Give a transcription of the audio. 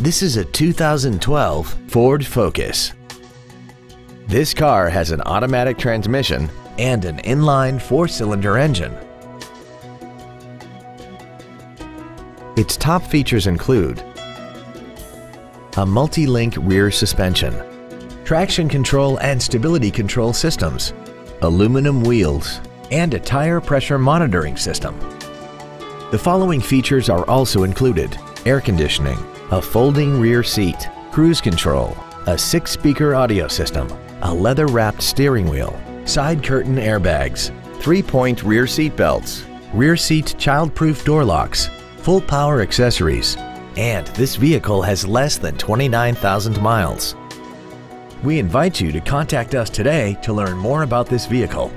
This is a 2012 Ford Focus. This car has an automatic transmission and an inline four-cylinder engine. Its top features include a multi-link rear suspension, traction control and stability control systems, aluminum wheels, and a tire pressure monitoring system. The following features are also included. Air conditioning, a folding rear seat, cruise control, a six-speaker audio system, a leather-wrapped steering wheel, side curtain airbags, three-point rear seat belts, rear seat child-proof door locks, full power accessories, and this vehicle has less than 29,000 miles. We invite you to contact us today to learn more about this vehicle